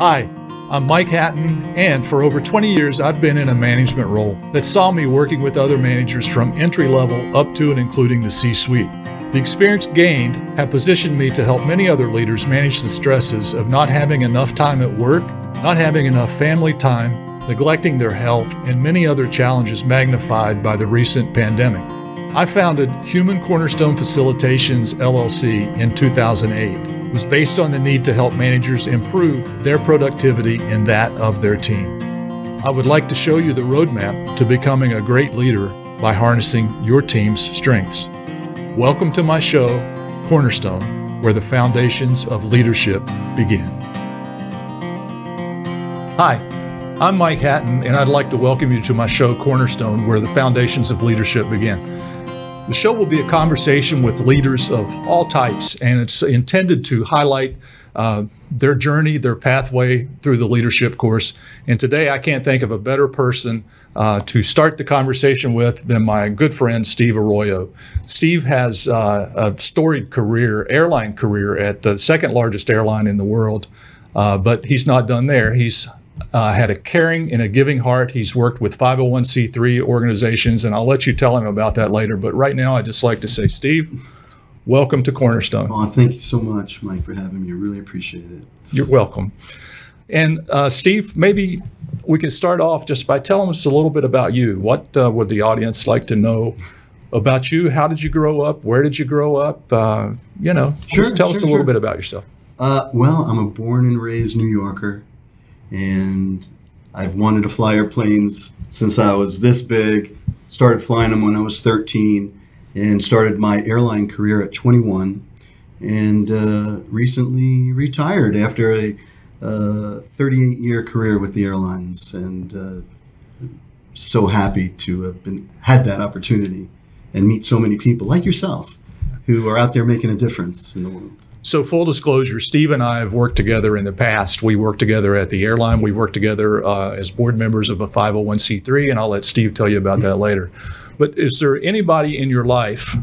Hi, I'm Mike Hatton, and for over 20 years, I've been in a management role that saw me working with other managers from entry level up to and including the C suite. The experience gained have positioned me to help many other leaders manage the stresses of not having enough time at work, not having enough family time, neglecting their health, and many other challenges magnified by the recent pandemic. I founded Human Cornerstone Facilitations LLC in 2008 was based on the need to help managers improve their productivity and that of their team. I would like to show you the roadmap to becoming a great leader by harnessing your team's strengths. Welcome to my show, Cornerstone, where the foundations of leadership begin. Hi, I'm Mike Hatton, and I'd like to welcome you to my show, Cornerstone, where the foundations of leadership begin. The show will be a conversation with leaders of all types, and it's intended to highlight uh, their journey, their pathway through the leadership course. And today, I can't think of a better person uh, to start the conversation with than my good friend Steve Arroyo. Steve has uh, a storied career, airline career, at the second largest airline in the world. Uh, but he's not done there. He's uh, had a caring and a giving heart. He's worked with 501c3 organizations, and I'll let you tell him about that later. But right now, I'd just like to say, Steve, welcome to Cornerstone. Oh, thank you so much, Mike, for having me. I really appreciate it. You're welcome. And uh, Steve, maybe we can start off just by telling us a little bit about you. What uh, would the audience like to know about you? How did you grow up? Where did you grow up? Uh, you know, sure, just tell sure, us a little bit about yourself. Uh, well, I'm a born and raised New Yorker and I've wanted to fly airplanes since I was this big. Started flying them when I was 13 and started my airline career at 21 and uh, recently retired after a uh, 38 year career with the airlines and uh, so happy to have been had that opportunity and meet so many people like yourself who are out there making a difference in the world. So, full disclosure, Steve and I have worked together in the past. We worked together at the airline. We worked together uh, as board members of a 501c3, and I'll let Steve tell you about that later. But is there anybody in your life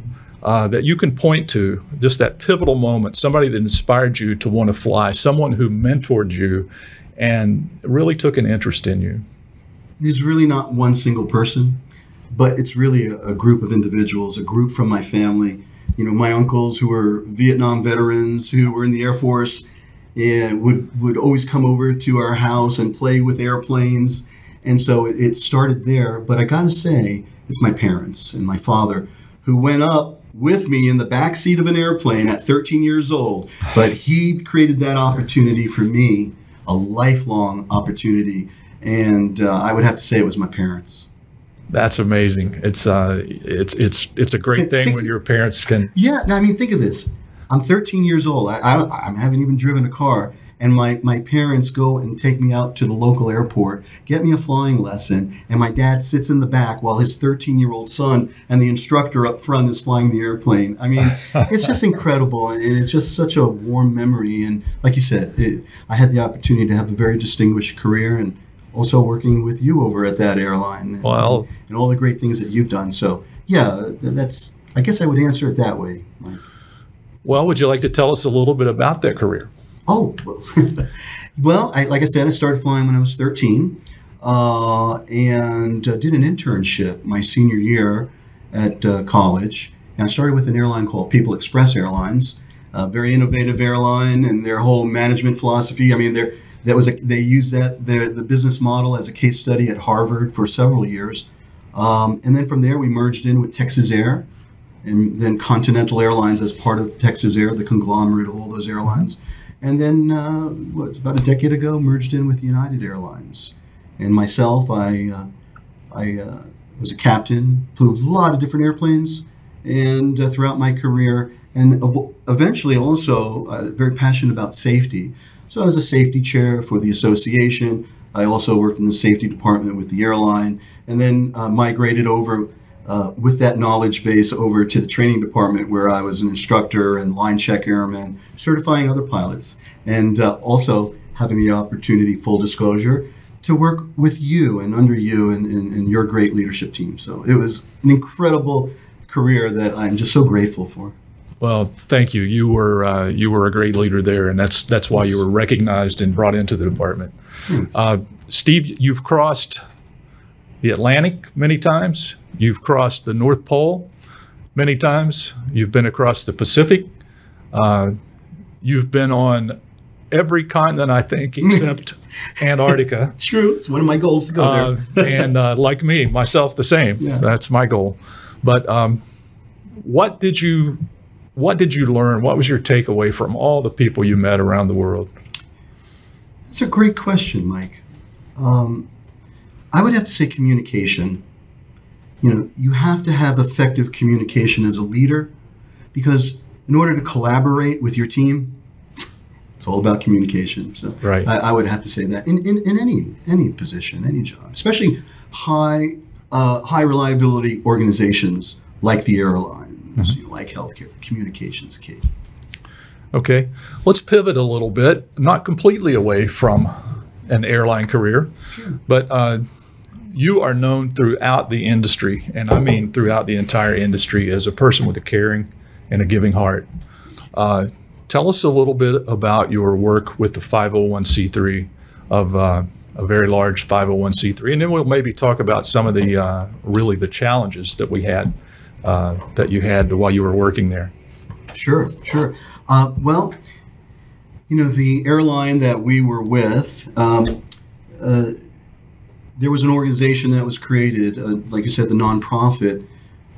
uh, that you can point to, just that pivotal moment, somebody that inspired you to want to fly, someone who mentored you and really took an interest in you? There's really not one single person, but it's really a, a group of individuals, a group from my family you know, my uncles who were Vietnam veterans who were in the Air Force and would, would always come over to our house and play with airplanes. And so it, it started there. But I got to say, it's my parents and my father who went up with me in the back seat of an airplane at 13 years old. But he created that opportunity for me, a lifelong opportunity. And uh, I would have to say it was my parents. That's amazing. It's uh, it's it's it's a great thing think, when your parents can. Yeah, I mean, think of this. I'm 13 years old. I, I, I haven't even driven a car, and my my parents go and take me out to the local airport, get me a flying lesson, and my dad sits in the back while his 13 year old son and the instructor up front is flying the airplane. I mean, it's just incredible, and it's just such a warm memory. And like you said, it, I had the opportunity to have a very distinguished career and also working with you over at that airline. And, well, and all the great things that you've done. So yeah, that's I guess I would answer it that way. Mike. Well, would you like to tell us a little bit about that career? Oh, well, I, like I said, I started flying when I was 13 uh, and uh, did an internship my senior year at uh, college. And I started with an airline called People Express Airlines, a very innovative airline, and their whole management philosophy. I mean, they're that was a, they used that the, the business model as a case study at Harvard for several years. Um, and then from there, we merged in with Texas Air and then Continental Airlines as part of Texas Air, the conglomerate of all those airlines. And then, uh, what, about a decade ago, merged in with United Airlines. And myself, I, uh, I uh, was a captain, flew a lot of different airplanes, and uh, throughout my career, and eventually also uh, very passionate about safety. So I was a safety chair for the association. I also worked in the safety department with the airline, and then uh, migrated over uh, with that knowledge base over to the training department where I was an instructor and line check airman, certifying other pilots, and uh, also having the opportunity, full disclosure, to work with you and under you and, and, and your great leadership team. So it was an incredible career that I'm just so grateful for. Well, thank you. You were uh, you were a great leader there, and that's that's why you were recognized and brought into the department. Uh, Steve, you've crossed the Atlantic many times. You've crossed the North Pole many times. You've been across the Pacific. Uh, you've been on every continent, I think, except Antarctica. It's true. It's one of my goals to go Uh, there. and uh, like me, myself, the same. Yeah. That's my goal. But um, what did you what did you learn? What was your takeaway from all the people you met around the world? That's a great question, Mike. Um, I would have to say communication. You know, you have to have effective communication as a leader because in order to collaborate with your team, it's all about communication. So Right. I, I would have to say that in, in, in any any position, any job, especially high uh, high reliability organizations like the airlines, you like healthcare, communications key. Okay, let's pivot a little bit, not completely away from an airline career, but uh, you are known throughout the industry, and I mean throughout the entire industry, as a person with a caring and a giving heart. Uh, tell us a little bit about your work with the 501c3 of uh, a very large 501c3, and then we'll maybe talk about some of the uh, really the challenges that we had uh, that you had while you were working there. Sure, sure. Uh, well, you know, the airline that we were with, um, uh, there was an organization that was created, uh, like you said, the nonprofit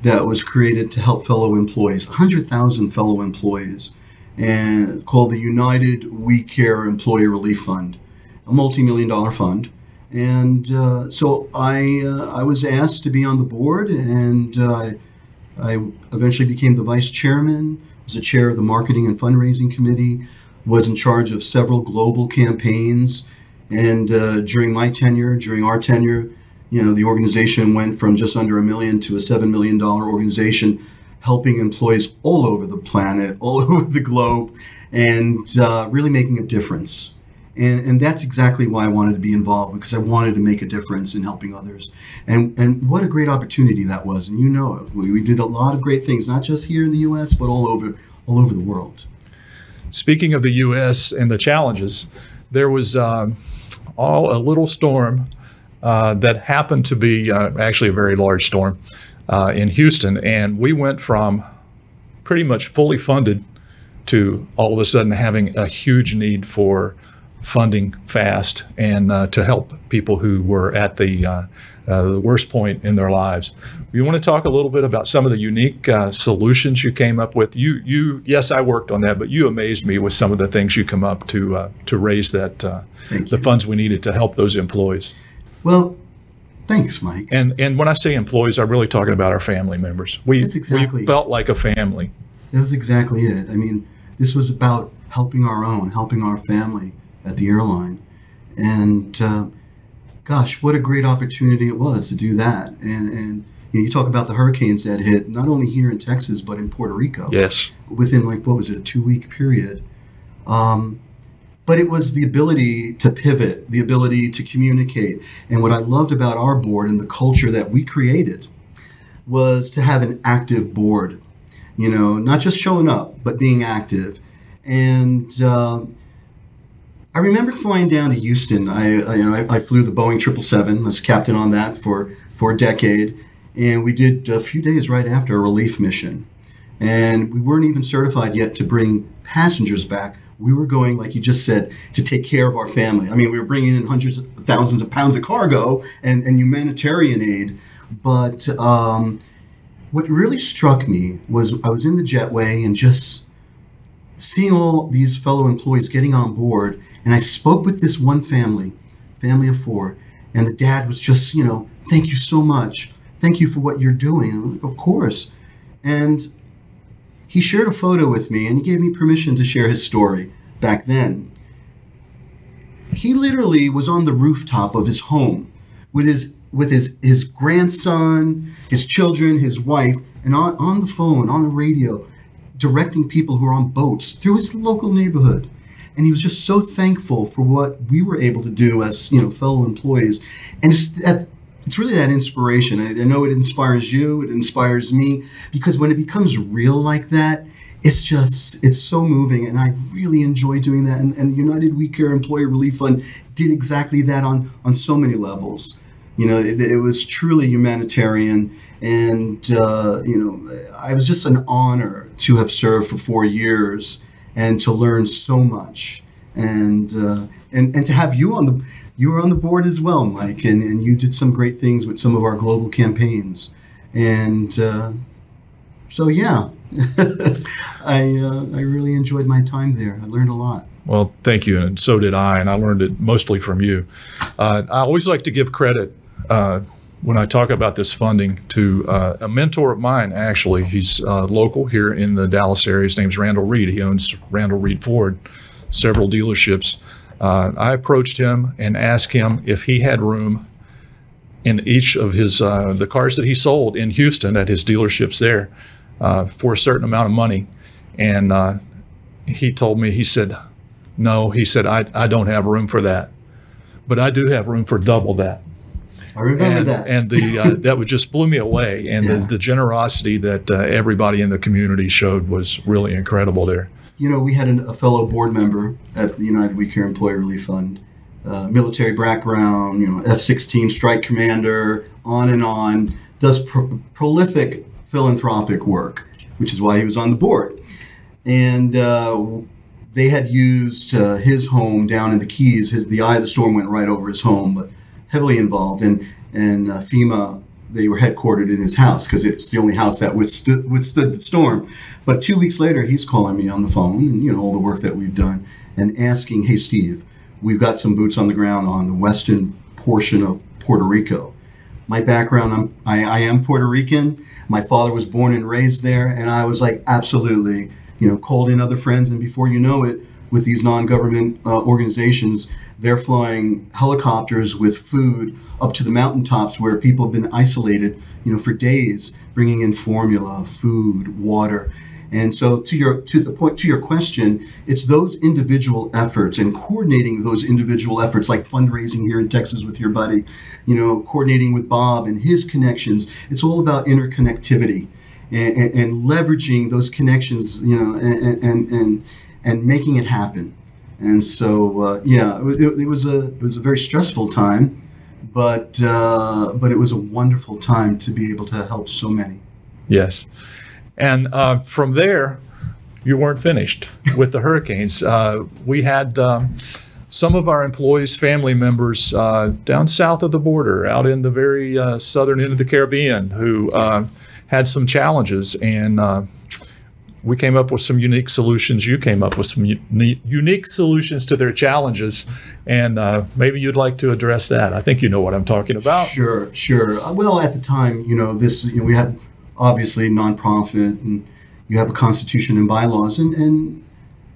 that was created to help fellow employees, 100,000 fellow employees, and called the United We Care Employee Relief Fund, a multi-million dollar fund. And uh, so I, uh, I was asked to be on the board, and uh, I eventually became the vice chairman, was the chair of the marketing and fundraising committee, was in charge of several global campaigns. And uh, during my tenure, during our tenure, you know, the organization went from just under a million to a seven million dollar organization, helping employees all over the planet, all over the globe, and uh, really making a difference. And, and that's exactly why I wanted to be involved because I wanted to make a difference in helping others. And, and what a great opportunity that was. And you know. We, we did a lot of great things, not just here in the U.S., but all over, all over the world. Speaking of the U.S. and the challenges, there was uh, all a little storm uh, that happened to be uh, actually a very large storm uh, in Houston, and we went from pretty much fully funded to all of a sudden having a huge need for funding fast and uh, to help people who were at the uh, uh, the worst point in their lives. You want to talk a little bit about some of the unique uh, solutions you came up with? You, you, yes, I worked on that, but you amazed me with some of the things you come up to uh, to raise that uh, the funds we needed to help those employees. Well, thanks, Mike. And and when I say employees, I'm really talking about our family members. We exactly- we felt like a family. That was exactly it. I mean, this was about helping our own, helping our family at the airline. And uh, gosh, what a great opportunity it was to do that. And, and you, know, you talk about the hurricanes that hit not only here in Texas, but in Puerto Rico Yes. within, like, what was it, a two week period. Um, but it was the ability to pivot, the ability to communicate. And what I loved about our board and the culture that we created was to have an active board you know, not just showing up, but being active. And uh, I remember flying down to Houston. I, I you know, I, I flew the Boeing 777. I was captain on that for for a decade, and we did a few days right after a relief mission. And we weren't even certified yet to bring passengers back. We were going, like you just said, to take care of our family. I mean, we were bringing in hundreds of thousands of pounds of cargo and, and humanitarian aid, but um, what really struck me was I was in the jetway and just seeing all these fellow employees getting on board. And I spoke with this one family, family of four, and the dad was just, you know, thank you so much. Thank you for what you're doing. Like, of course. And he shared a photo with me and he gave me permission to share his story back then. He literally was on the rooftop of his home with his with his his grandson, his children, his wife, and on, on the phone, on the radio, directing people who are on boats through his local neighborhood. And he was just so thankful for what we were able to do as you know fellow employees. And it's that it's really that inspiration. I, I know it inspires you, it inspires me, because when it becomes real like that, it's just it's so moving and i really enjoy doing that and, and the united we care employee relief fund did exactly that on on so many levels you know it, it was truly humanitarian and uh, you know i was just an honor to have served for four years and to learn so much and uh, and and to have you on the you were on the board as well mike and, and you did some great things with some of our global campaigns and uh, so yeah I uh, I really enjoyed my time there. I learned a lot. Well, thank you, and so did I, and I learned it mostly from you. Uh, I always like to give credit uh, when I talk about this funding to uh, a mentor of mine. Actually, he's uh, local here in the Dallas area. His name's Randall Reed. He owns Randall Reed Ford, several dealerships. Uh, I approached him and asked him if he had room in each of his the cars that he sold in Houston at his dealerships there uh, for a certain amount of money. And uh, he told me, he said, no, he said, I, I don't have room for that. But I do have room for double that. I remember and, that. and the uh, that would just blew me away. And Yeah. the, the generosity that uh, everybody in the community showed was really incredible there. You know, we had an, a fellow board member at the United We Care Employee Relief Fund, uh, military background, you know, F 16 strike commander, on and on, does pro- prolific philanthropic work, which is why he was on the board. And uh, they had used uh, his home down in the Keys. His the eye of the storm went right over his home, but heavily involved. And and uh, FEMA they were headquartered in his house because it's the only house that withstood withstood the storm. But two weeks later, he's calling me on the phone, and you know all the work that we've done, and asking, "Hey, Steve, we've got some boots on the ground on the western portion of Puerto Rico." My background, I'm, I, I am Puerto Rican. My father was born and raised there, and I was like, absolutely, you know, called in other friends, and before you know it, with these non-government uh, organizations, they're flying helicopters with food up to the mountaintops where people have been isolated, you know, for days, bringing in formula, food, water. And so, to your to the point to your question, it's those individual efforts and coordinating those individual efforts, like fundraising here in Texas with your buddy, you know, coordinating with Bob and his connections. It's all about interconnectivity and, and, and leveraging those connections, you know, and and and, and making it happen. And so, uh, yeah, it, it, was a it was a very stressful time, but uh, but it was a wonderful time to be able to help so many. Yes. And uh, from there, you weren't finished with the hurricanes. Uh, we had um, some of our employees, family members uh, down south of the border, out in the very uh, southern end of the Caribbean, who had some challenges. And we came up with some unique solutions. You came up with some uni- unique solutions to their challenges. And uh, maybe you'd like to address that. I think you know what I'm talking about. Sure, sure. Uh, Well, at the time, you know, this you know, we had obviously nonprofit, and you have a constitution and bylaws, and and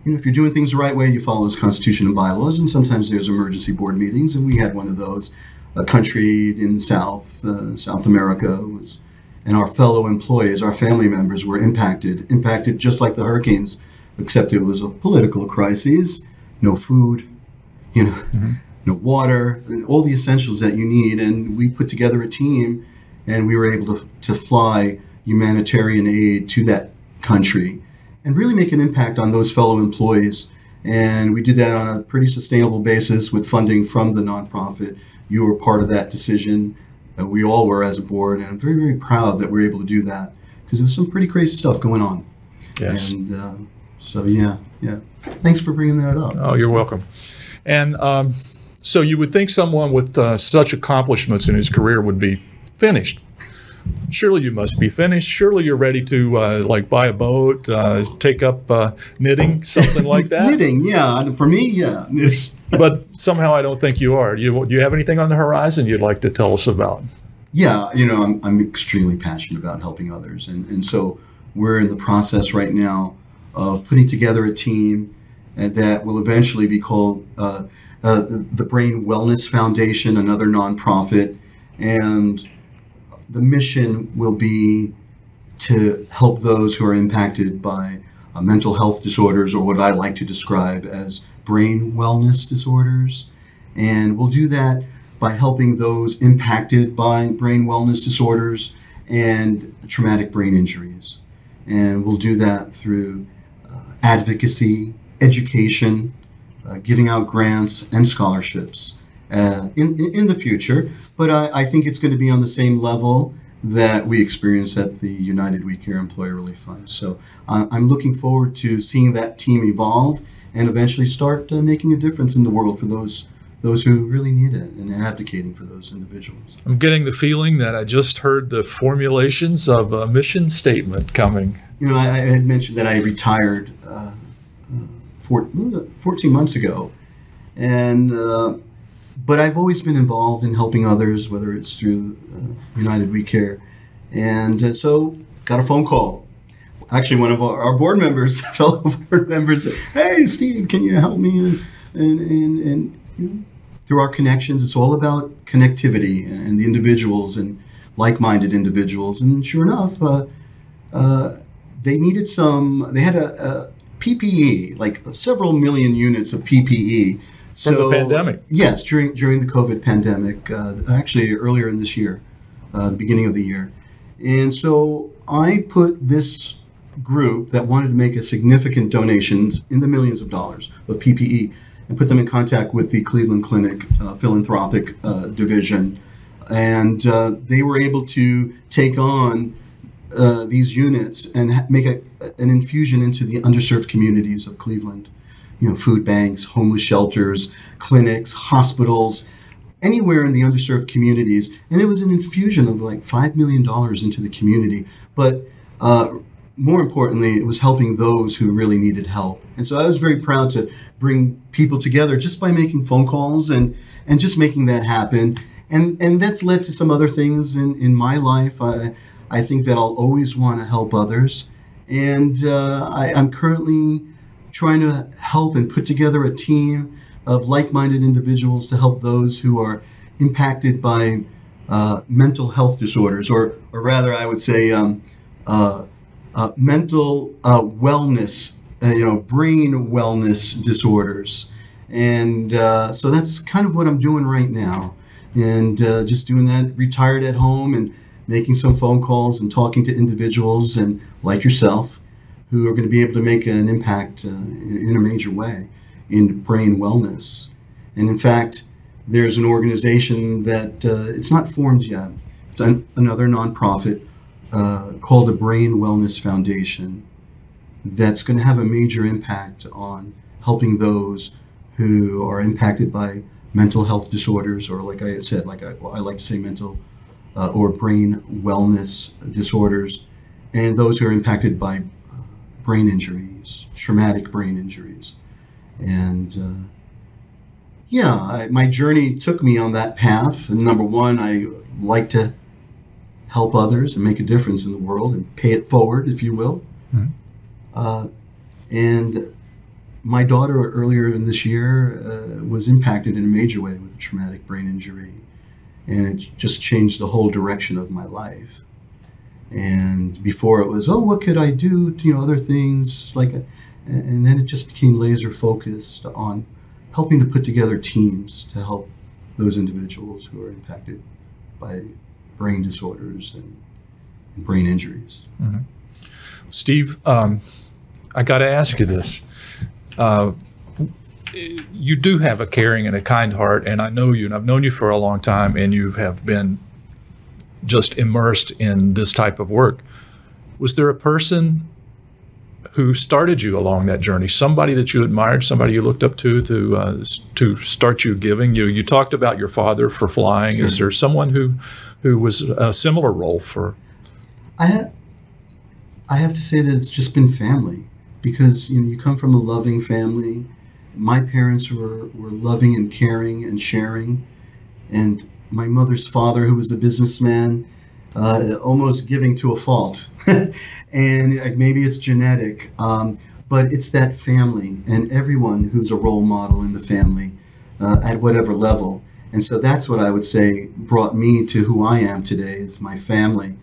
you know, if you're doing things the right way, you follow those constitution and bylaws, and sometimes there's emergency board meetings, and we had one of those. A country in South uh, South America was, and our fellow employees, our family members, were impacted, impacted just like the hurricanes, except it was a political crisis, no food, you know, mm-hmm. no water, and all the essentials that you need. And we put together a team, and we were able to, to fly humanitarian aid to that country and really make an impact on those fellow employees. And we did that on a pretty sustainable basis with funding from the nonprofit. You were part of that decision. We all were as a board, and I'm very, very proud that we were able to do that because there was some pretty crazy stuff going on. Yes. And uh, so, yeah, yeah. Thanks for bringing that up. Oh, you're welcome. And um, so you would think someone with uh, such accomplishments in his career would be finished. Surely you must be finished. Surely you're ready to uh, like buy a boat, uh, take up uh, knitting, something like that. Knitting, yeah. For me, yeah. But somehow I don't think you are. Do you, do you have anything on the horizon you'd like to tell us about? Yeah, you know, I'm, I'm extremely passionate about helping others. And, and so we're in the process right now of putting together a team uh, that will eventually be called uh, uh, the Brain Wellness Foundation, another nonprofit. And the mission will be to help those who are impacted by uh, mental health disorders, or what I like to describe as brain wellness disorders. And we'll do that by helping those impacted by brain wellness disorders and traumatic brain injuries. And we'll do that through advocacy, education, uh, giving out grants and scholarships uh, in, in the future. But I, I think it's going to be on the same level that we experience at the United We Care Employee Relief Fund. So uh, I'm looking forward to seeing that team evolve and eventually start uh, making a difference in the world for those those who really need it and advocating for those individuals. I'm getting the feeling that I just heard the formulations of a mission statement coming. You know, I, I had mentioned that I retired uh, four, 14 months ago, and uh, but I've always been involved in helping others, whether it's through uh, United We Care, and uh, so got a phone call. Actually, one of our, our board members, fellow board members, said, "Hey, Steve, can you help me?" And and and, and you know, through our connections, it's all about connectivity and the individuals and like-minded individuals. And sure enough, uh, uh, they needed some. They had a, a PPE, like several million units of PPE so, the pandemic. Yes, during during the COVID pandemic, uh, actually earlier in this year, uh, the beginning of the year, and so I put this group that wanted to make a significant donations in the millions of dollars of PPE and put them in contact with the Cleveland Clinic uh, philanthropic uh, division, and uh, they were able to take on. Uh, these units and ha- make a, an infusion into the underserved communities of Cleveland you know, food banks, homeless shelters, clinics, hospitals, anywhere in the underserved communities. And it was an infusion of like $5 million into the community. But uh, more importantly, it was helping those who really needed help. And so I was very proud to bring people together just by making phone calls and, and just making that happen. And, and that's led to some other things in, in my life. I, I think that I'll always want to help others. And uh, I, I'm currently trying to help and put together a team of like-minded individuals to help those who are impacted by uh, mental health disorders, or, or rather, I would say, um, uh, uh, mental uh, wellness, uh, you know, brain wellness disorders. And uh, so that's kind of what I'm doing right now. And just doing that, retired at home and making some phone calls and talking to individuals and like yourself who are going to be able to make an impact uh, in, a major way in brain wellness. And in fact, there's an organization that uh, it's not formed yet. It's an, another nonprofit uh, called the Brain Wellness Foundation that's going to have a major impact on helping those who are impacted by mental health disorders, or like I said, like I, I like to say mental uh, or brain wellness disorders, and those who are impacted by brain injuries, traumatic brain injuries. And uh, yeah, I, my journey took me on that path. And number one, I like to help others and make a difference in the world and pay it forward, if you will. Mm-hmm. Uh, and my daughter earlier in this year uh, was impacted in a major way with a traumatic brain injury. And it just changed the whole direction of my life. And before it was, oh, what could I do? You know, other things like, and then it just became laser focused on helping to put together teams to help those individuals who are impacted by brain disorders and, and brain injuries. Mm-hmm. Steve, um, I got to ask you this. Uh, you do have a caring and a kind heart, and I know you, and I've known you for a long time, and you have been just immersed in this type of work. Was there a person who started you along that journey? Somebody that you admired, somebody you looked up to to uh, to start you giving? You you talked about your father for flying. Sure. Is there someone who who was a similar role for? I have, I have to say that it's just been family because you know you come from a loving family. My parents were were loving and caring and sharing, and my mother's father, who was a businessman, uh, almost giving to a fault. and maybe it's genetic, um, but it's that family and everyone who's a role model in the family uh, at whatever level. And so that's what I would say brought me to who I am today is my family.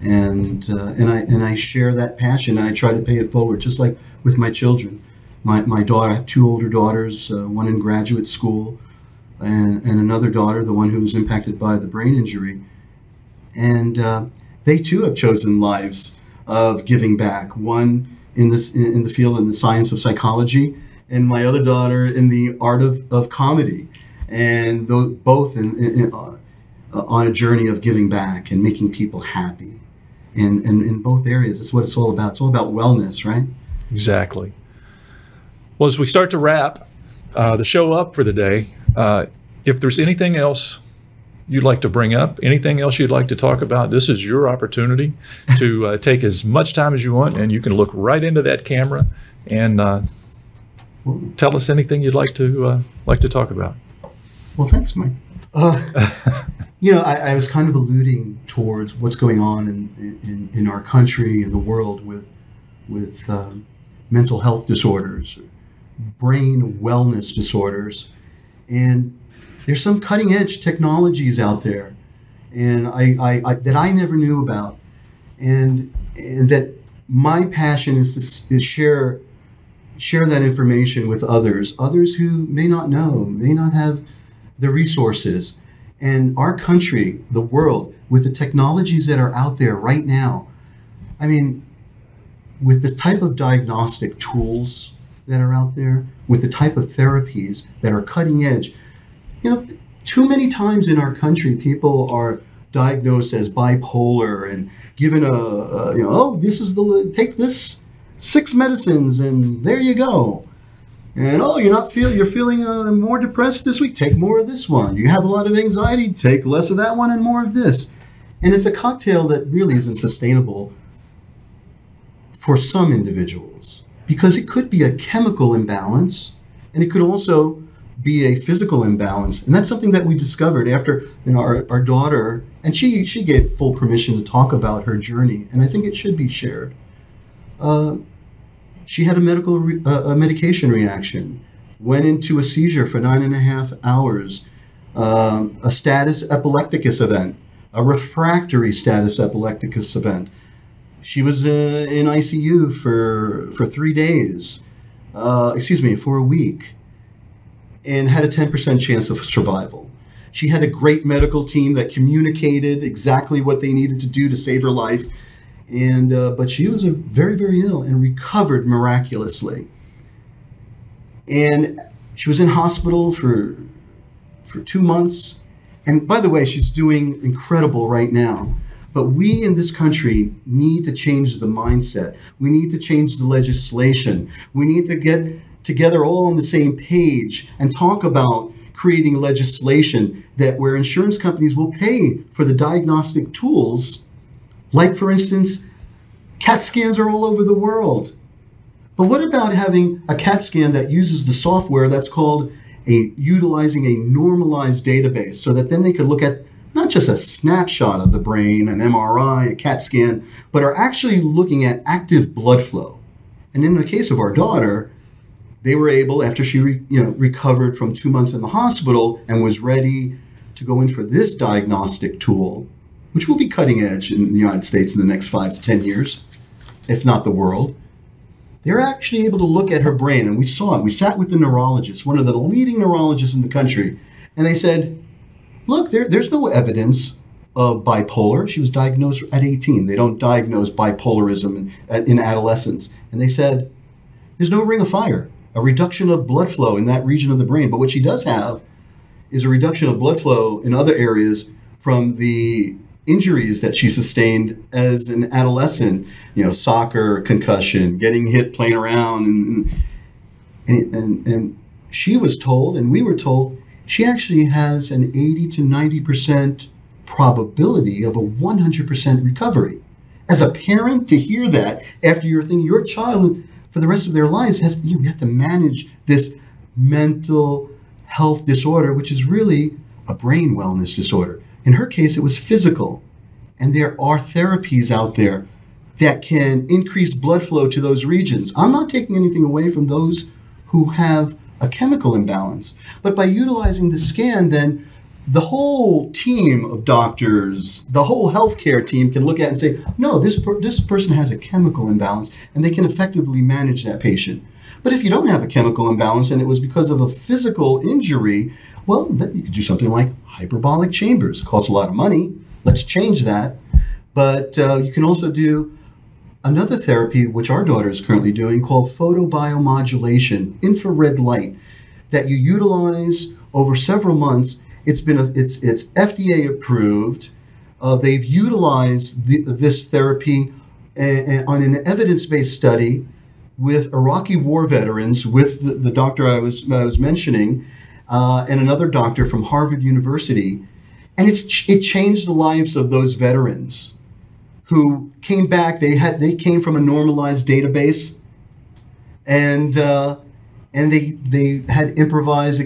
And, uh, and, I, and I share that passion and I try to pay it forward, just like with my children. My, my daughter, I have two older daughters, uh, one in graduate school, and, and another daughter, the one who was impacted by the brain injury. And uh, they too have chosen lives of giving back. One in this in, in the field in the science of psychology, and my other daughter in the art of, of comedy, and both in, in uh, on a journey of giving back and making people happy. And in both areas, it's what it's all about. It's all about wellness, right? Exactly. Well, as we start to wrap uh, the show up for the day, uh, if there's anything else you'd like to bring up, anything else you'd like to talk about, this is your opportunity to uh, take as much time as you want, and you can look right into that camera and uh, tell us anything you'd like to uh, like to talk about. Well, thanks, Mike. Uh, you know, I, I, was kind of alluding towards what's going on in, in, in our country and the world with with um, mental health disorders, brain wellness disorders, and there's some cutting edge technologies out there, and I, I, I that I never knew about, and and that my passion is to is share share that information with others, others who may not know, may not have the resources. And our country, the world, with the technologies that are out there right now, I mean, with the type of diagnostic tools that are out there, with the type of therapies that are cutting edge, you know, too many times in our country, people are diagnosed as bipolar and given a, a you know, oh, this is the take this six medicines and there you go. And oh, you're not feel you're feeling uh, more depressed this week. Take more of this one. You have a lot of anxiety. Take less of that one and more of this. And it's a cocktail that really isn't sustainable for some individuals because it could be a chemical imbalance and it could also be a physical imbalance. And that's something that we discovered after you know, our, our daughter, and she, she gave full permission to talk about her journey, and I think it should be shared. Uh, she had a medical re- uh, a medication reaction, went into a seizure for nine and a half hours, um, a status epilepticus event, a refractory status epilepticus event. She was uh, in ICU for for three days, uh, excuse me, for a week, and had a ten percent chance of survival. She had a great medical team that communicated exactly what they needed to do to save her life and uh, but she was very very ill and recovered miraculously. And she was in hospital for for two months. And by the way she's doing incredible right now but we in this country need to change the mindset. We need to change the legislation. We need to get together all on the same page and talk about creating legislation that where insurance companies will pay for the diagnostic tools. Like, for instance, CAT scans are all over the world. But what about having a CAT scan that uses the software that's called a utilizing a normalized database so that then they could look at not just a snapshot of the brain, an MRI, a CAT scan, but are actually looking at active blood flow. And in the case of our daughter, they were able, after she re, you know, recovered from two months in the hospital and was ready to go in for this diagnostic tool, which will be cutting edge in the United States in the next five to 10 years, if not the world, they're actually able to look at her brain. And we saw it. We sat with the neurologist, one of the leading neurologists in the country, and they said, Look, there, there's no evidence of bipolar. She was diagnosed at 18. They don't diagnose bipolarism in, in adolescence. And they said, There's no ring of fire, a reduction of blood flow in that region of the brain. But what she does have is a reduction of blood flow in other areas from the injuries that she sustained as an adolescent, you know, soccer concussion, getting hit playing around. And, and, and, and she was told, and we were told, she actually has an 80 to 90% probability of a 100% recovery. As a parent, to hear that after you're thinking your child for the rest of their lives has, you have to manage this mental health disorder, which is really a brain wellness disorder. In her case, it was physical. And there are therapies out there that can increase blood flow to those regions. I'm not taking anything away from those who have a chemical imbalance. But by utilizing the scan, then the whole team of doctors, the whole healthcare team can look at and say, no, this, per- this person has a chemical imbalance, and they can effectively manage that patient. But if you don't have a chemical imbalance and it was because of a physical injury, well, then you could do something like hyperbolic chambers. It costs a lot of money. Let's change that. But uh, you can also do another therapy, which our daughter is currently doing, called photobiomodulation, infrared light, that you utilize over several months. It's been a, it's it's FDA approved. Uh, they've utilized the, this therapy a, a, on an evidence-based study with Iraqi war veterans, with the, the doctor I was I was mentioning, uh, and another doctor from Harvard University, and it's it changed the lives of those veterans who came back. They had they came from a normalized database, and uh, and they they had improvised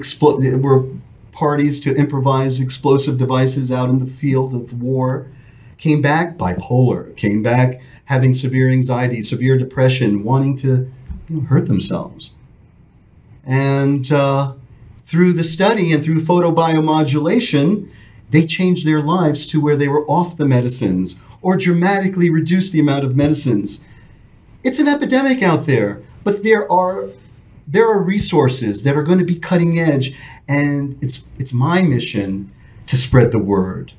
were parties to improvise explosive devices out in the field of war. Came back bipolar. Came back having severe anxiety, severe depression, wanting to you know, hurt themselves. And uh, through the study and through photobiomodulation, they changed their lives to where they were off the medicines or dramatically reduce the amount of medicines. It's an epidemic out there, but there are there are resources that are going to be cutting edge and it's it's my mission to spread the word.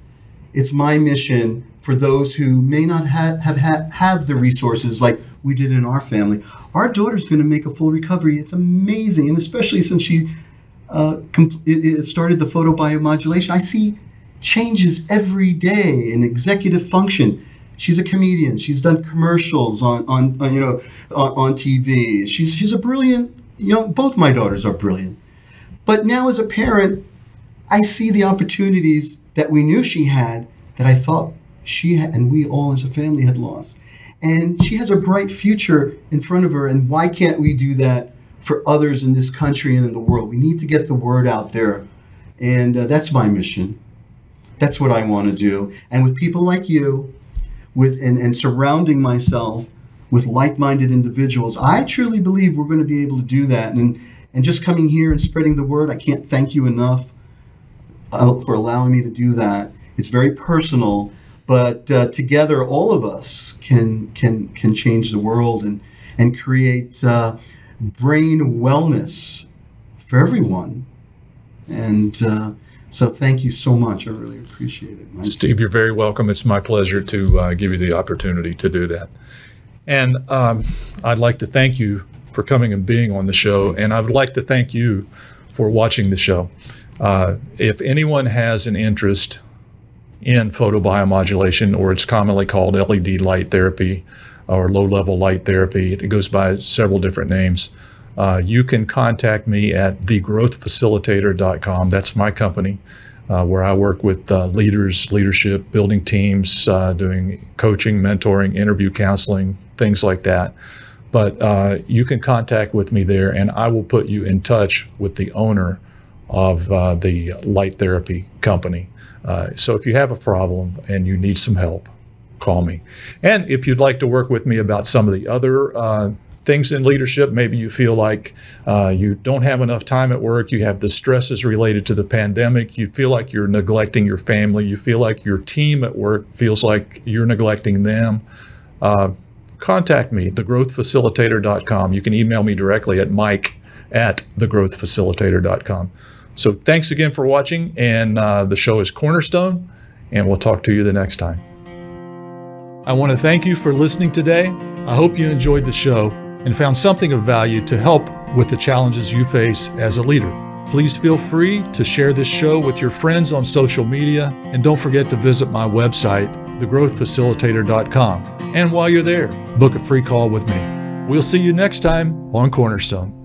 It's my mission for those who may not have have have the resources like we did in our family. Our daughter's going to make a full recovery. It's amazing, and especially since she uh, started the photobiomodulation, I see changes every day in executive function. She's a comedian. She's done commercials on, on, on you know on, on, TV. She's she's a brilliant. You know, both my daughters are brilliant. But now as a parent, I see the opportunities that we knew she had that I thought she had, and we all as a family had lost. And she has a bright future in front of her. And why can't we do that for others in this country and in the world? We need to get the word out there. And uh, that's my mission. That's what I want to do. And with people like you, with and, and surrounding myself with like-minded individuals, I truly believe we're going to be able to do that. And and just coming here and spreading the word, I can't thank you enough uh, for allowing me to do that. It's very personal, but uh, together, all of us can can can change the world and and create uh, brain wellness for everyone. And uh, so thank you so much. I really appreciate it. Mike. Steve, you're very welcome. It's my pleasure to uh, give you the opportunity to do that. And um, I'd like to thank you for coming and being on the show. And I would like to thank you for watching the show. Uh, if anyone has an interest in photobiomodulation, or it's commonly called LED light therapy or low level light therapy, it goes by several different names. Uh, you can contact me at thegrowthfacilitator.com. That's my company, uh, where I work with uh, leaders, leadership, building teams, uh, doing coaching, mentoring, interview counseling, things like that. But uh, you can contact with me there, and I will put you in touch with the owner of uh, the light therapy company. so if you have a problem and you need some help, call me. And if you'd like to work with me about some of the other things in leadership. Maybe you feel like uh, you don't have enough time at work. You have the stresses related to the pandemic. You feel like you're neglecting your family. You feel like your team at work feels like you're neglecting them. Uh, contact me, thegrowthfacilitator.com. You can email me directly at mike at thegrowthfacilitator.com. So thanks again for watching. And uh, the show is Cornerstone, and we'll talk to you the next time. I want to thank you for listening today. I hope you enjoyed the show and found something of value to help with the challenges you face as a leader. Please feel free to share this show with your friends on social media and don't forget to visit my website, thegrowthfacilitator.com. And while you're there, book a free call with me. We'll see you next time on Cornerstone.